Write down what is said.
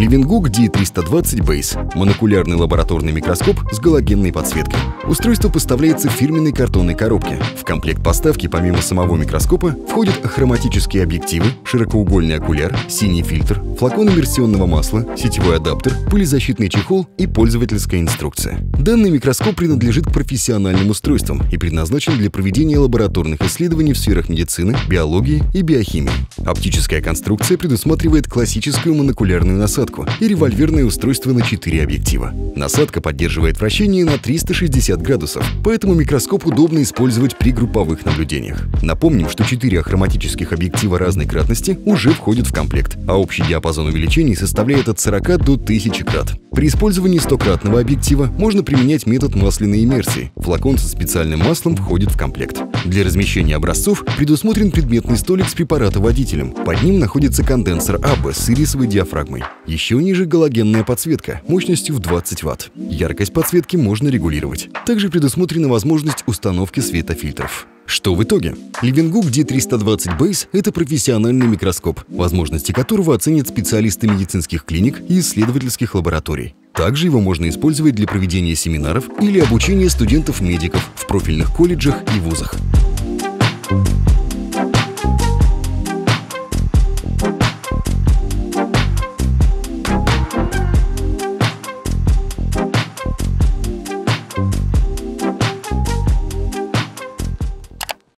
Livinghook D320 Base – монокулярный лабораторный микроскоп с галогенной подсветкой. Устройство поставляется в фирменной картонной коробке. В комплект поставки помимо самого микроскопа входят хроматические объективы, широкоугольный окуляр, синий фильтр, флакон иммерсионного масла, сетевой адаптер, пылезащитный чехол и пользовательская инструкция. Данный микроскоп принадлежит к профессиональным устройствам и предназначен для проведения лабораторных исследований в сферах медицины, биологии и биохимии. Оптическая конструкция предусматривает классическую монокулярную насадку и револьверное устройство на 4 объектива. Насадка поддерживает вращение на 360 градусов, поэтому микроскоп удобно использовать при групповых наблюдениях. Напомним, что 4 ахроматических объектива разной кратности уже входят в комплект, а общий диапазон увеличений составляет от 40 до 1000 крат. При использовании 100-кратного объектива можно применять метод масляной иммерсии. Флакон со специальным маслом входит в комплект. Для размещения образцов предусмотрен предметный столик с препаратоводителем. Под ним находится конденсор АБ с ирисовой диафрагмой. Еще ниже галогенная подсветка мощностью в 20 Вт. Яркость подсветки можно регулировать. Также предусмотрена возможность установки светофильтров. Что в итоге? Livinghook D320 Base – это профессиональный микроскоп, возможности которого оценят специалисты медицинских клиник и исследовательских лабораторий. Также его можно использовать для проведения семинаров или обучения студентов-медиков в профильных колледжах и вузах.